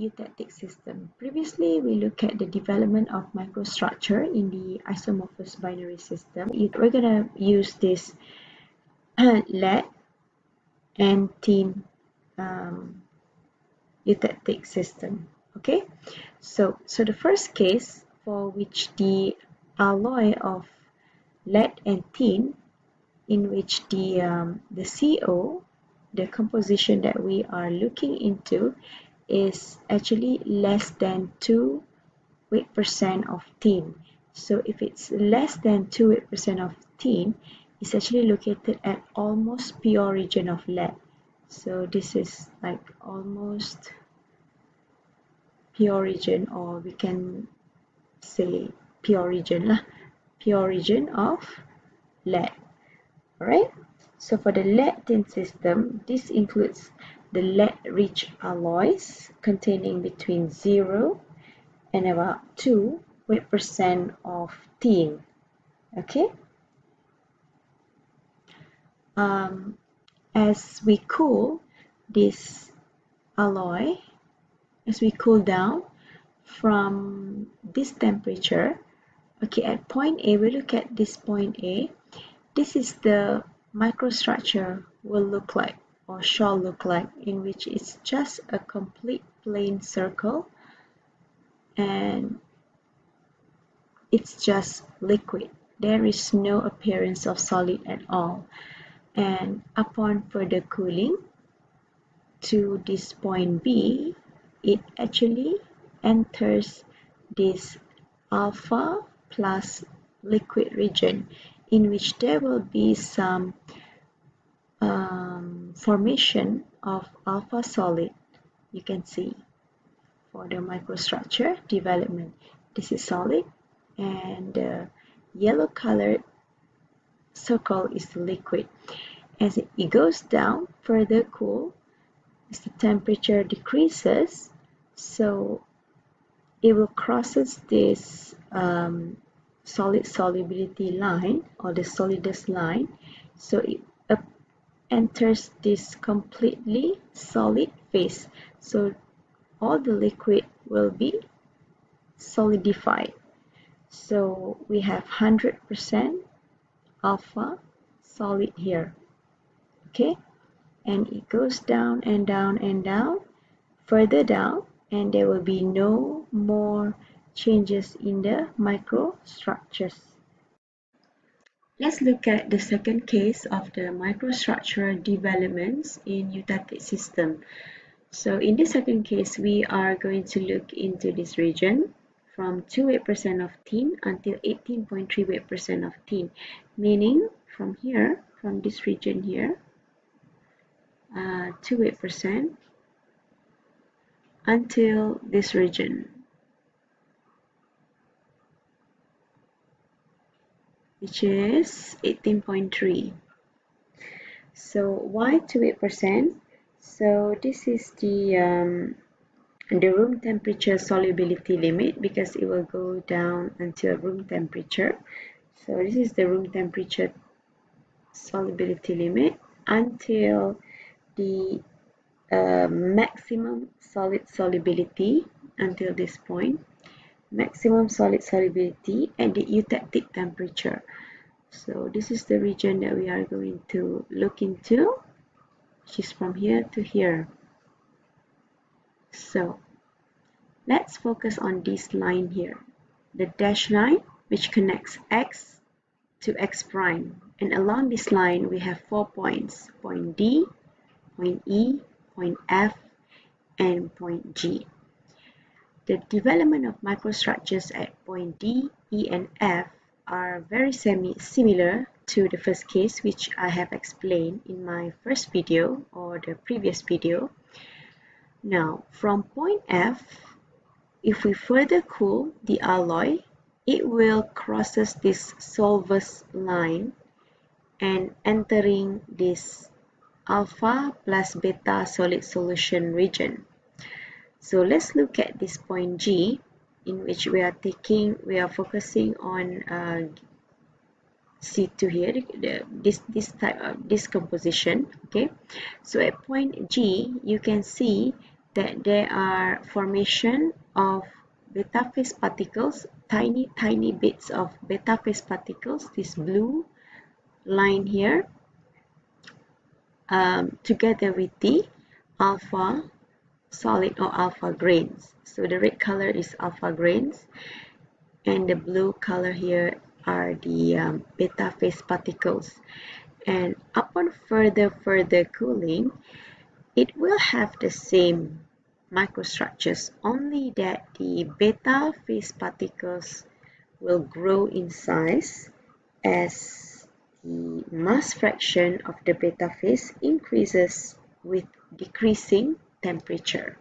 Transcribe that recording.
eutectic system. Previously, we looked at the development of microstructure in the isomorphous binary system. We're going to use this lead and tin um, eutectic system. Okay, so so the first case for which the alloy of lead and tin, in which the um, the CO, the composition that we are looking into, is actually less than two weight percent of tin. So if it's less than two weight percent of tin, it's actually located at almost pure region of lead. So this is like almost pure region or we can say pure region lah pure region of lead alright so for the lead tin system this includes the lead rich alloys containing between 0 and about 2 weight percent of tin okay? Um, as we cool this alloy as we cool down from this temperature okay at point A we look at this point A. This is the microstructure will look like or shall look like in which it's just a complete plain circle and it's just liquid. There is no appearance of solid at all. And upon further cooling to this point B it actually enters this alpha plus liquid region in which there will be some um, formation of alpha solid you can see for the microstructure development. This is solid and the yellow colored circle is the liquid. As it goes down further cool as the temperature decreases so it will crosses this um, solid solubility line or the solidus line so it enters this completely solid phase. So all the liquid will be solidified. So we have 100% alpha solid here. Okay? And it goes down and down and down further down and there will be no more changes in the microstructures. Let's look at the second case of the microstructural developments in eutectic system. So in the second case, we are going to look into this region from 2 weight percent of tin until 18.3 weight percent of tin, meaning from here, from this region here, uh, 2 weight percent until this region. Which is 18.3 so why 28% so this is the um, the room temperature solubility limit because it will go down until room temperature. So this is the room temperature solubility limit until the uh, maximum solid solubility until this point maximum solid solubility and the eutectic temperature. So this is the region that we are going to look into. Which is from here to here. So let's focus on this line here. The dash line which connects x to x prime. And along this line we have four points. Point D point E point F, and point G. The development of microstructures at point D, E, and F are very semi similar to the first case which I have explained in my first video or the previous video. Now, from point F, if we further cool the alloy, it will crosses this solvus line and entering this alpha plus beta solid solution region. So let's look at this point G in which we are taking, we are focusing on uh, C2 here, the, this, this type of this composition, okay. So at point G, you can see that there are formation of beta phase particles, tiny, tiny bits of beta phase particles, this blue line here, um, together with the alpha solid or alpha grains. So the red color is alpha grains and the blue color here are the um, beta phase particles. And upon further further cooling, it will have the same microstructures, only that the beta phase particles will grow in size as the mass fraction of the beta phase increases with decreasing temperature.